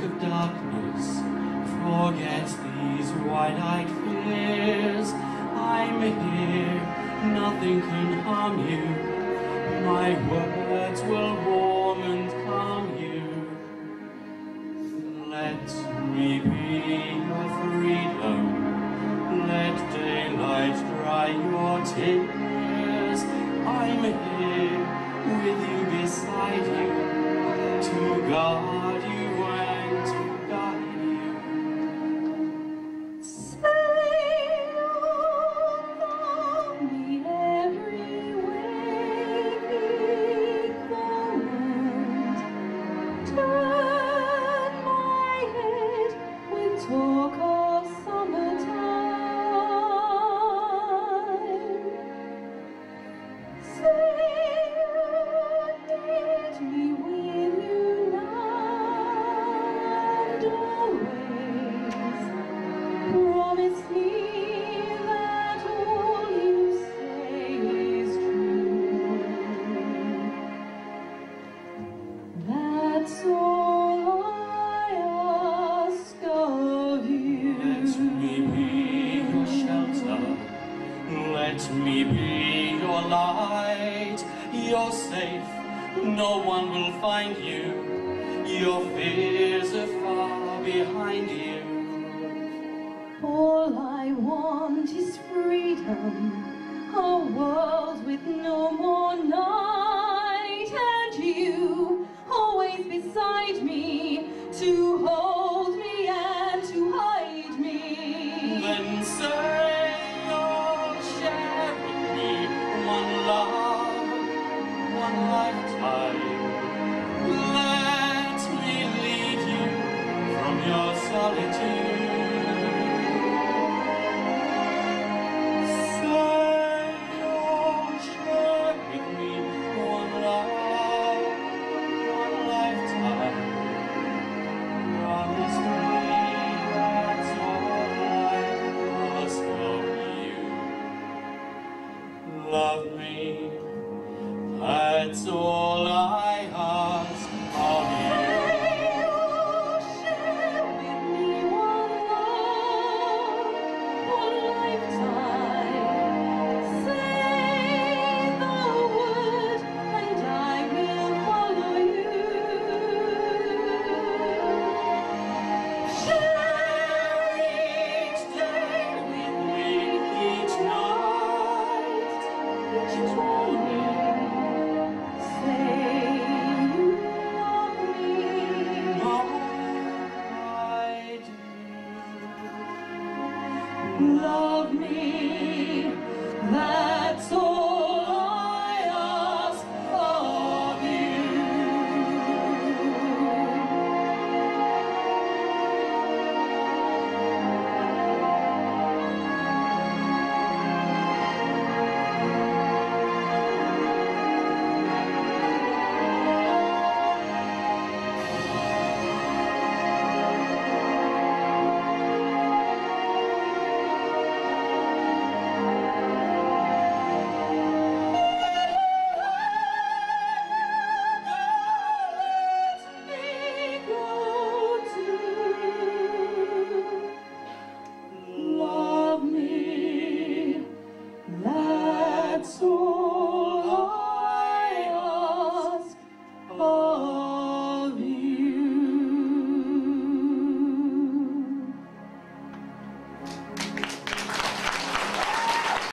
Talk of darkness, forget these wide-eyed fears. I'm here, nothing can harm you. My words will warm and calm you. Let me be your freedom. Let daylight dry your tears. I'm here with you beside you to guard Let me be your shelter. Let me be your light. You're safe. No one will find you. Your fears are far behind you. All I want is freedom, a world with no more night, and you always beside me to hold me and to hide me. Then say you'll share with me one love, one lifetime. Let me lead you from your solitude. love me. That's all.